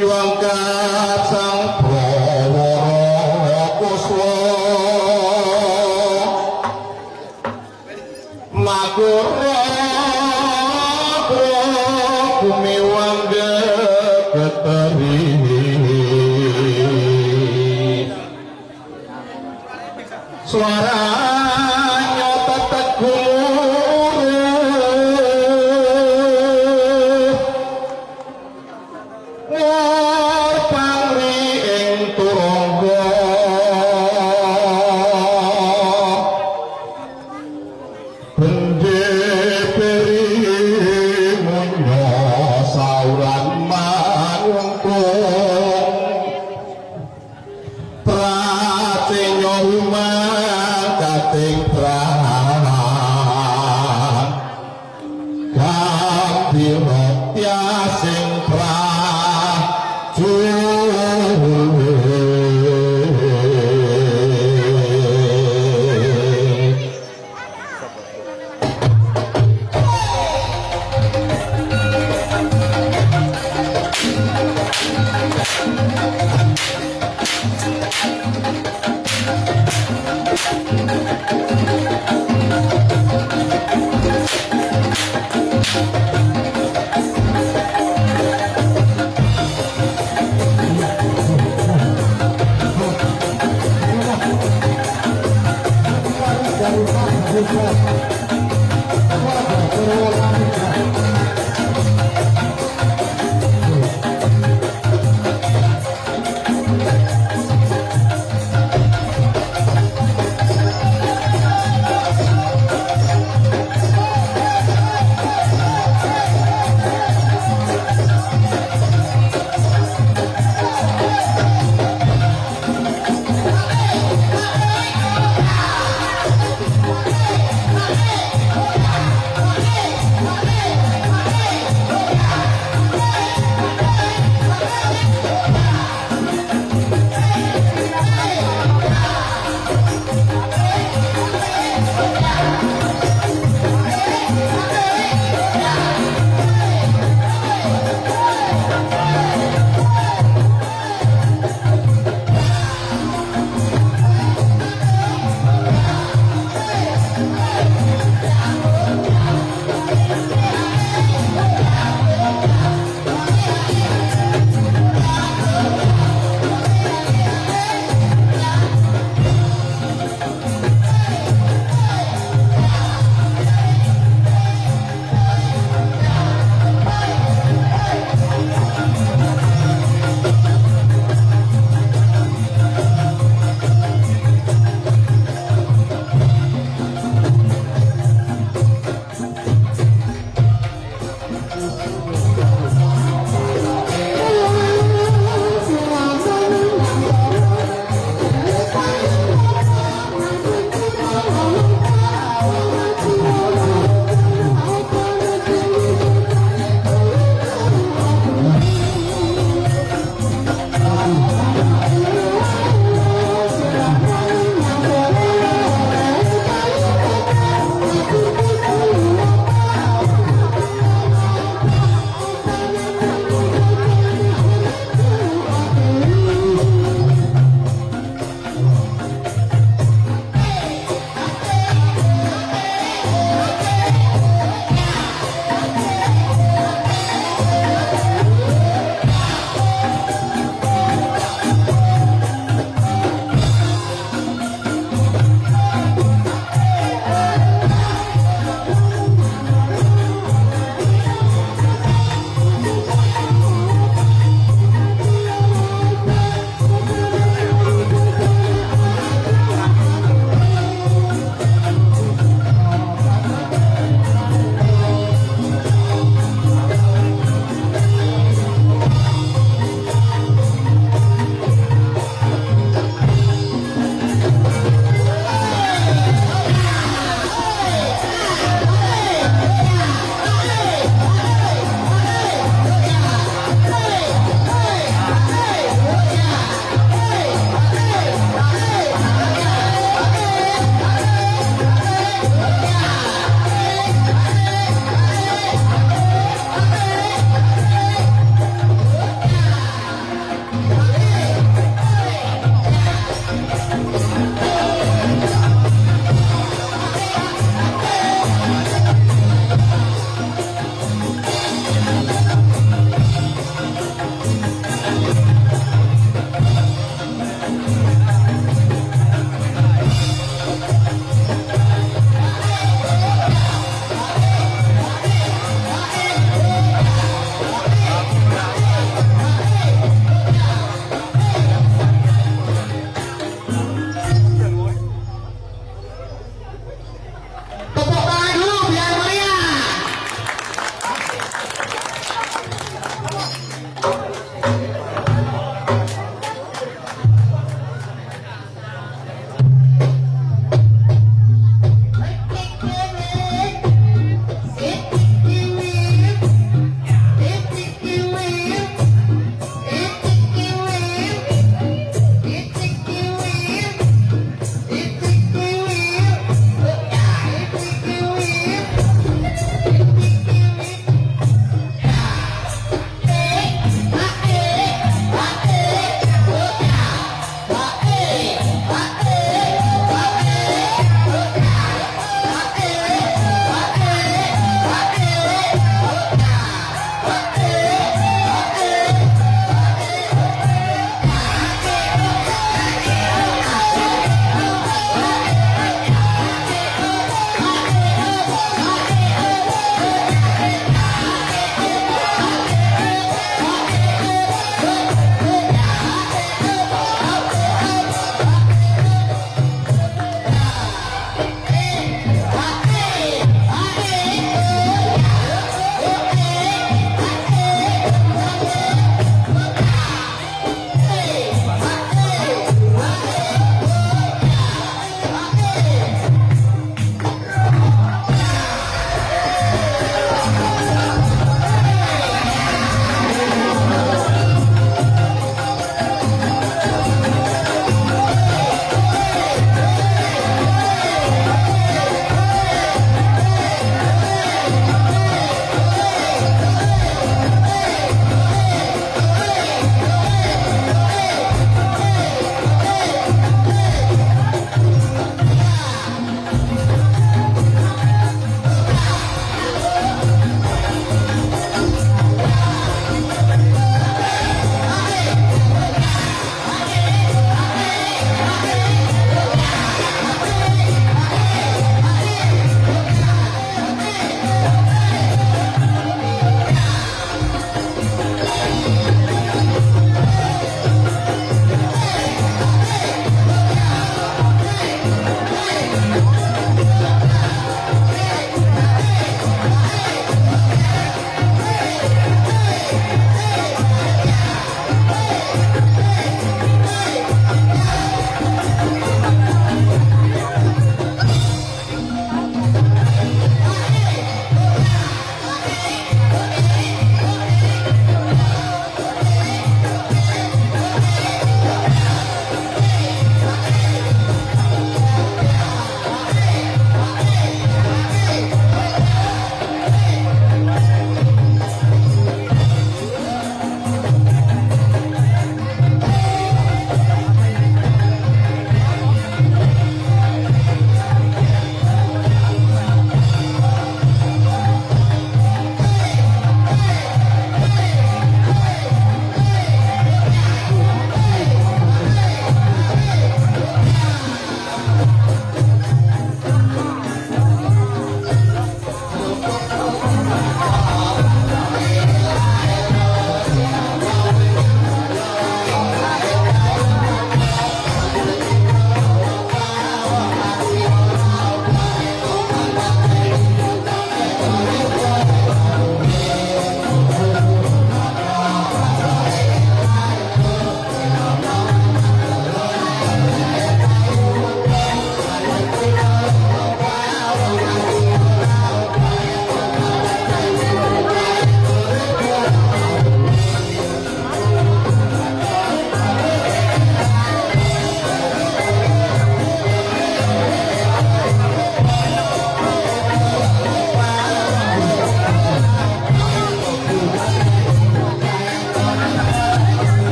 Iwangkat sang Prawoho Kuswo Magurah द्वारा